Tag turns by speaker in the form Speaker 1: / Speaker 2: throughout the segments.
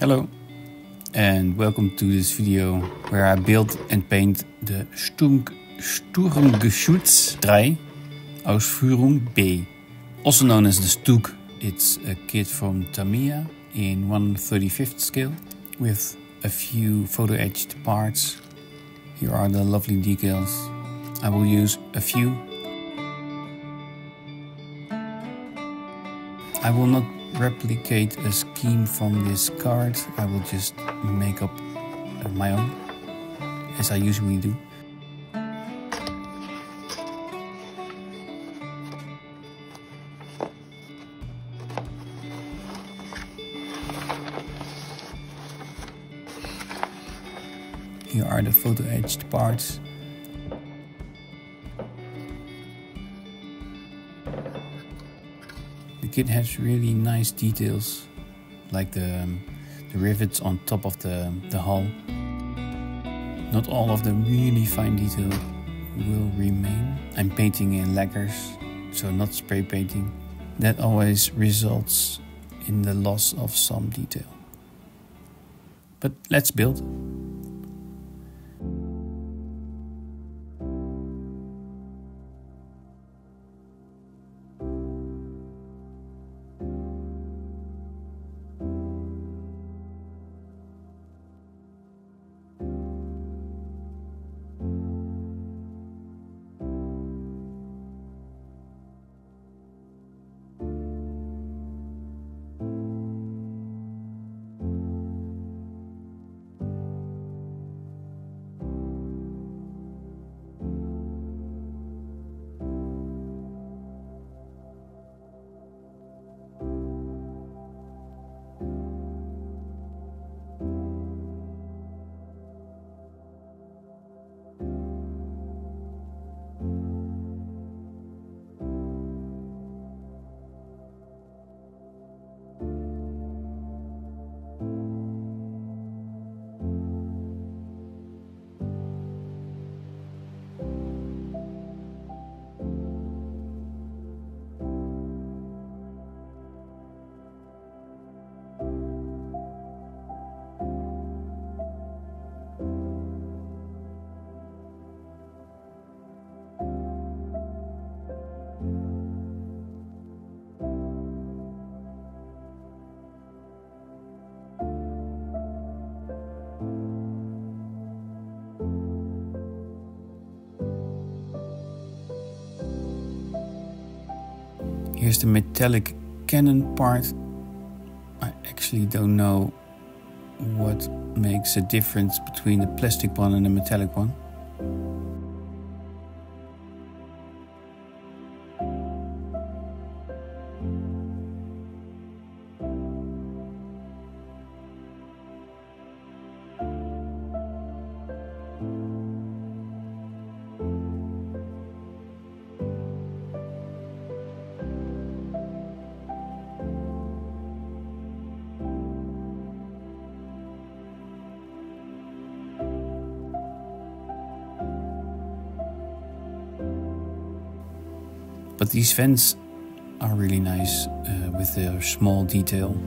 Speaker 1: Hello and welcome to this video where I build and paint the Sturm, Sturmgeschütz 3 Ausführung B. Also known as the Stug. It's a kit from Tamiya in 135th scale with a few photo etched parts. Here are the lovely decals. I will use a few. I will not replicate a scheme from this card. I will just make up uh, my own, as I usually do. Here are the photo etched parts. Kit has really nice details, like the, um, the rivets on top of the, the hull. Not all of the really fine detail will remain. I'm painting in lacquers, so not spray painting. That always results in the loss of some detail. But let's build. Here's the metallic cannon part. I actually don't know what makes a difference between the plastic one and the metallic one. These vents are really nice uh, with their small detail.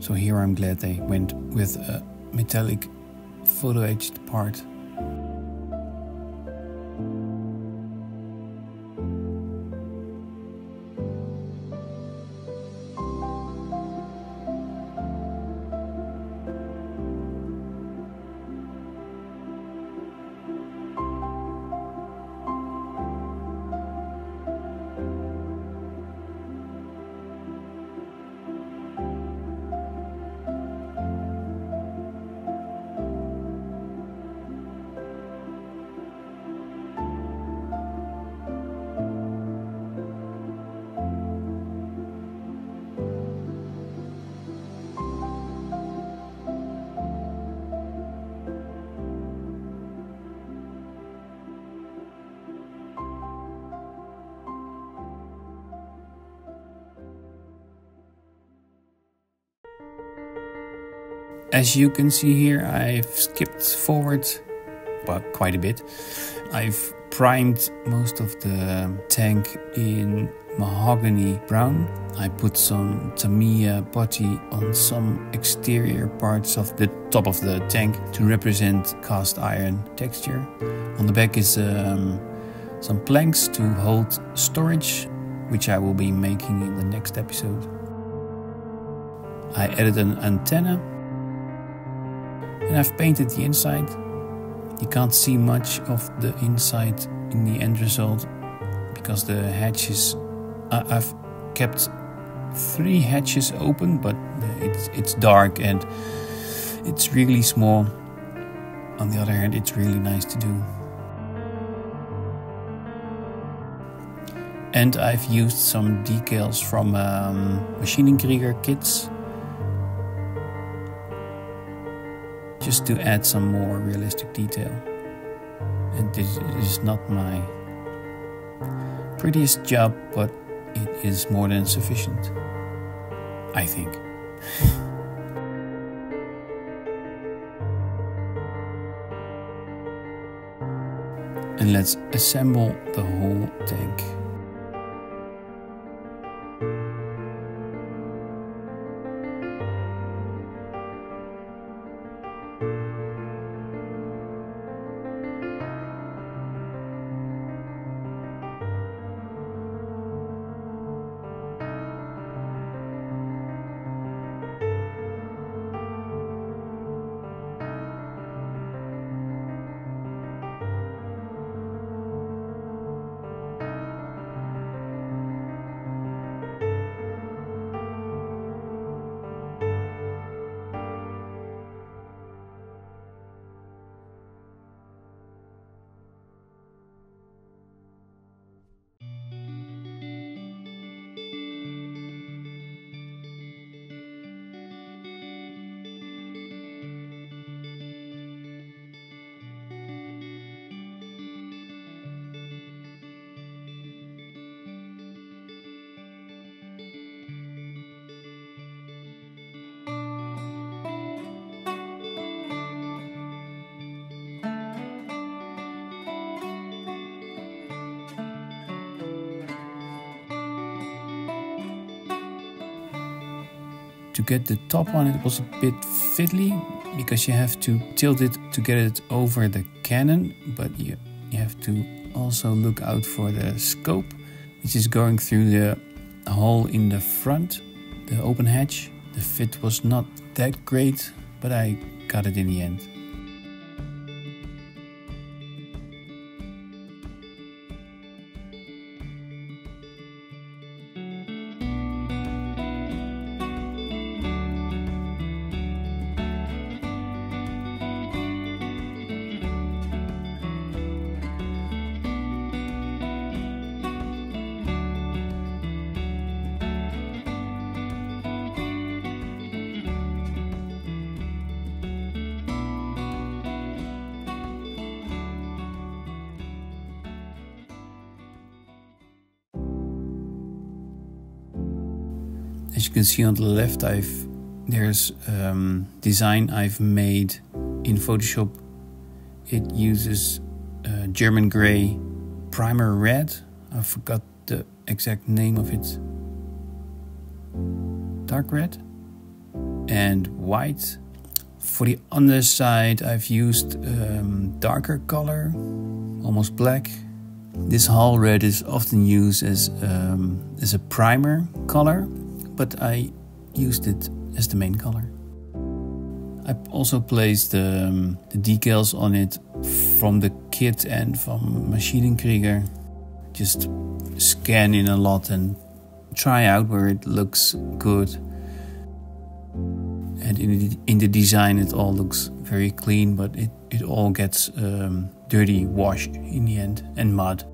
Speaker 1: So here I'm glad they went with a metallic photo etched part. As you can see here, I've skipped forward well, quite a bit. I've primed most of the tank in mahogany brown. I put some Tamiya putty on some exterior parts of the top of the tank to represent cast iron texture. On the back is um, some planks to hold storage, which I will be making in the next episode. I added an antenna and I've painted the inside. You can't see much of the inside in the end result because the hatches I've kept three hatches open, but it's it's dark and it's really small. On the other hand, it's really nice to do. And I've used some decals from um, Maschinenkrieger kits just to add some more realistic detail. And this is not my prettiest job, but it is more than sufficient. I think. and let's assemble the whole tank. To get the top on it was a bit fiddly because you have to tilt it to get it over the cannon, but you, you have to also look out for the scope, which is going through the hole in the front, the open hatch. The fit was not that great, but I got it in the end. As you can see on the left, I've there's um, design I've made in Photoshop. It uses uh, German gray primer red. I forgot the exact name of it. Dark red and white. For the underside, I've used um, darker color, almost black. This hull red is often used as um, as a primer color but I used it as the main color. I also placed um, the decals on it from the kit and from Maschinenkrieger. Just scan in a lot and try out where it looks good. And in the, in the design, it all looks very clean, but it, it all gets um, dirty, washed in the end, and mud.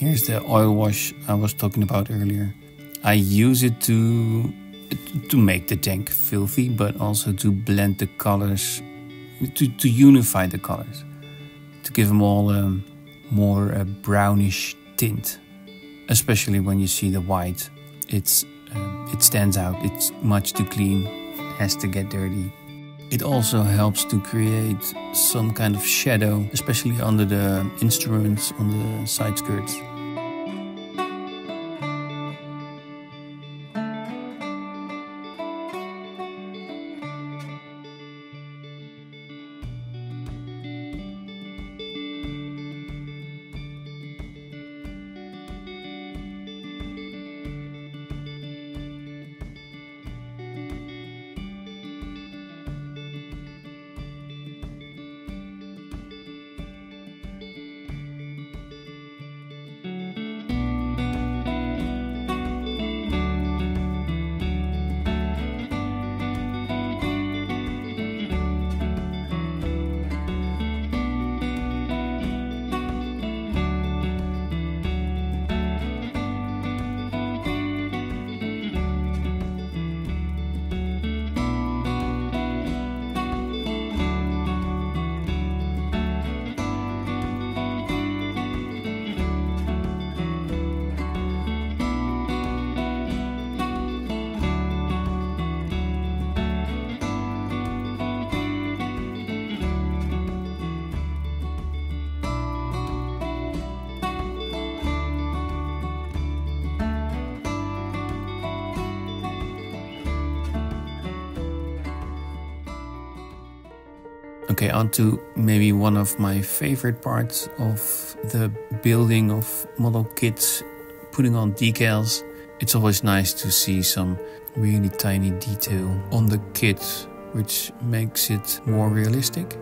Speaker 1: Here's the oil wash I was talking about earlier. I use it to to make the tank filthy, but also to blend the colors, to, to unify the colors, to give them all a more a brownish tint. Especially when you see the white, it's uh, it stands out. It's much too clean, has to get dirty. It also helps to create some kind of shadow, especially under the instruments on the side skirts. Okay, on to maybe one of my favorite parts of the building of model kits, putting on decals. It's always nice to see some really tiny detail on the kit, which makes it more realistic.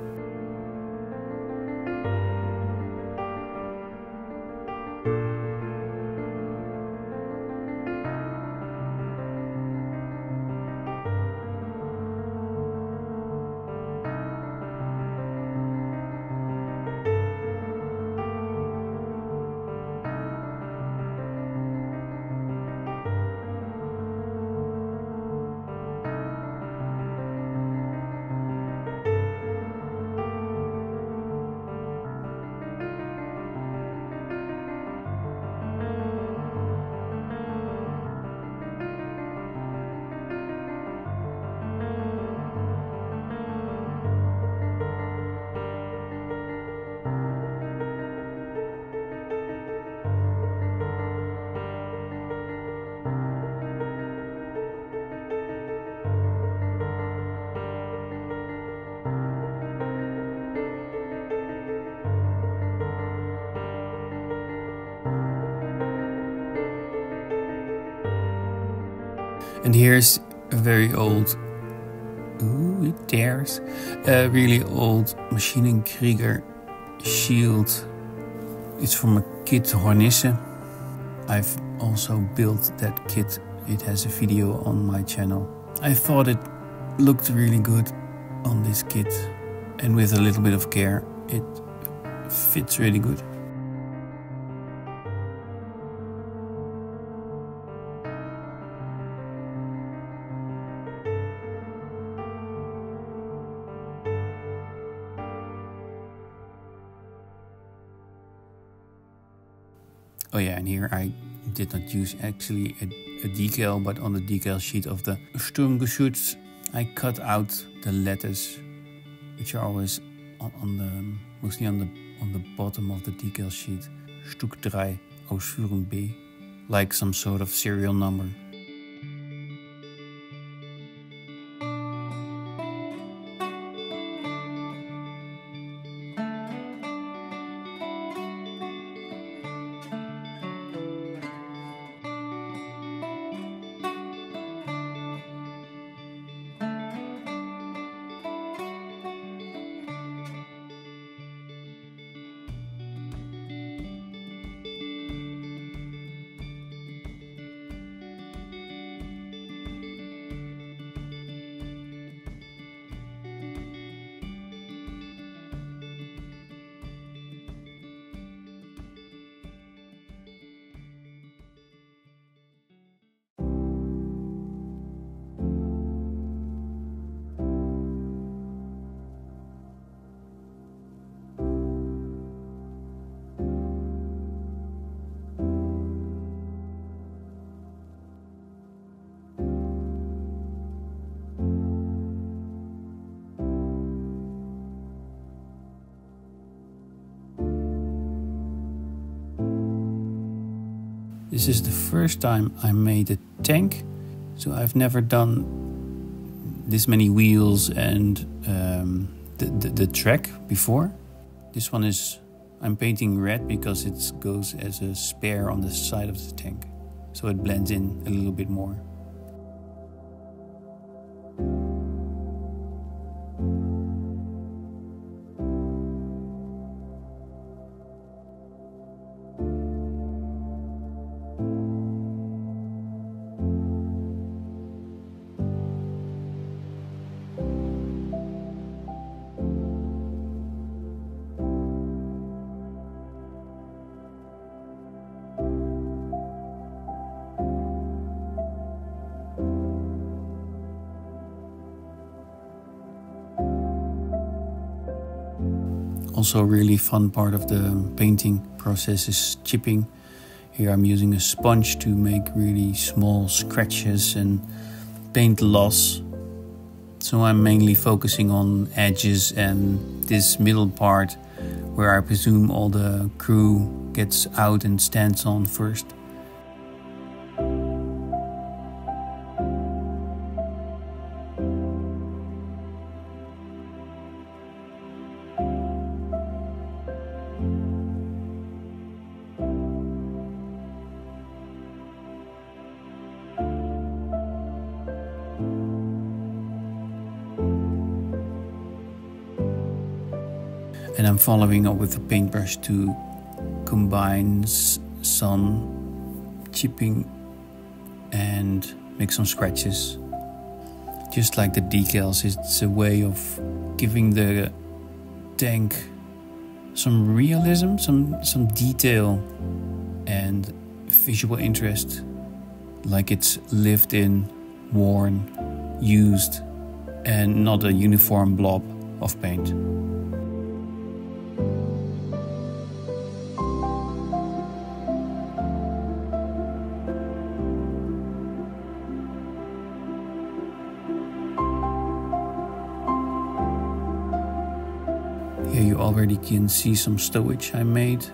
Speaker 1: And here's a very old, ooh, it dares, a really old Maschinenkrieger shield. It's from a kit Hornisse. I've also built that kit. It has a video on my channel. I thought it looked really good on this kit, and with a little bit of care, it fits really good. Oh yeah, and here I did not use actually a, a decal, but on the decal sheet of the Sturmgeschütz, I cut out the letters, which are always on, on the mostly on the on the bottom of the decal sheet. Stug 3, Ausführung B, like some sort of serial number. This is the first time I made a tank, so I've never done this many wheels and um, the, the, the track before. This one is I'm painting red because it goes as a spare on the side of the tank, so it blends in a little bit more. Also, really fun part of the painting process is chipping. Here I'm using a sponge to make really small scratches and paint loss. So I'm mainly focusing on edges and this middle part where I presume all the crew gets out and stands on first. And I'm following up with a paintbrush to combine some chipping and make some scratches. Just like the decals, it's a way of giving the tank some realism, some some detail and visual interest like it's lived in, worn, used and not a uniform blob of paint. Here you already can see some stowage I made,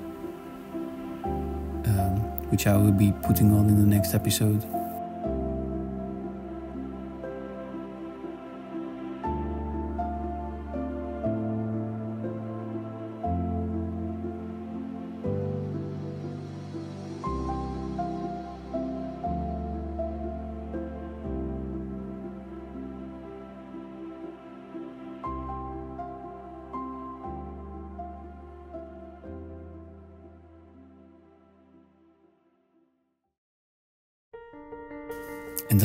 Speaker 1: um, which I will be putting on in the next episode.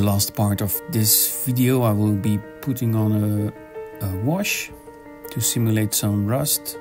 Speaker 1: Last part of this video I will be putting on a, a wash to simulate some rust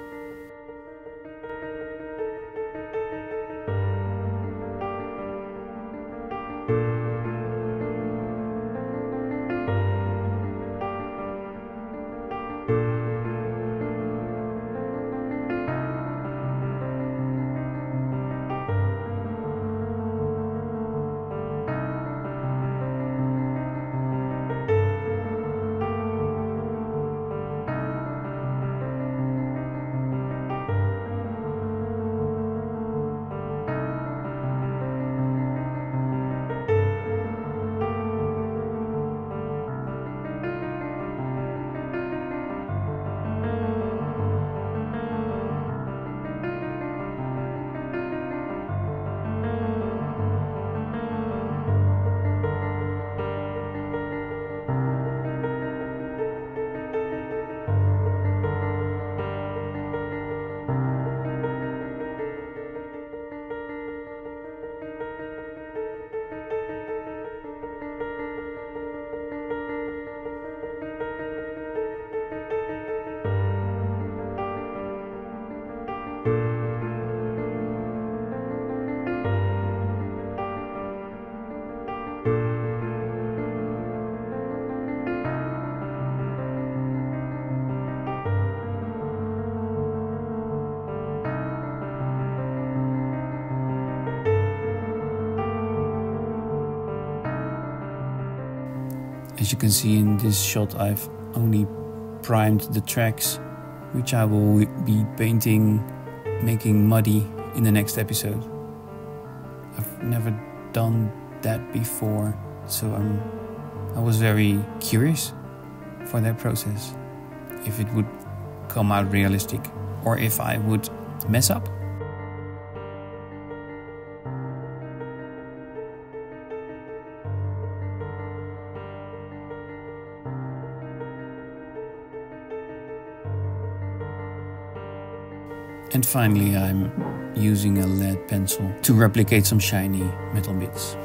Speaker 1: As you can see in this shot I've only primed the tracks which I will be painting making muddy in the next episode. I've never done that before, so um, I was very curious for that process. If it would come out realistic or if I would mess up. And finally, I'm using a lead pencil to replicate some shiny metal bits.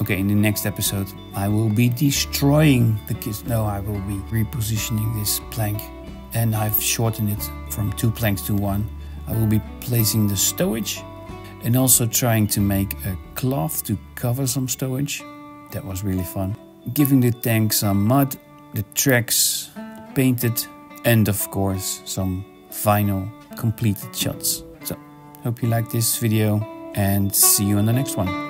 Speaker 1: Okay, in the next episode, I will be destroying the kids. No, I will be repositioning this plank and I've shortened it from two planks to one. I will be placing the stowage and also trying to make a cloth to cover some stowage. That was really fun. Giving the tank some mud, the tracks painted, and of course, some final completed shots. So, hope you liked this video and see you in the next one.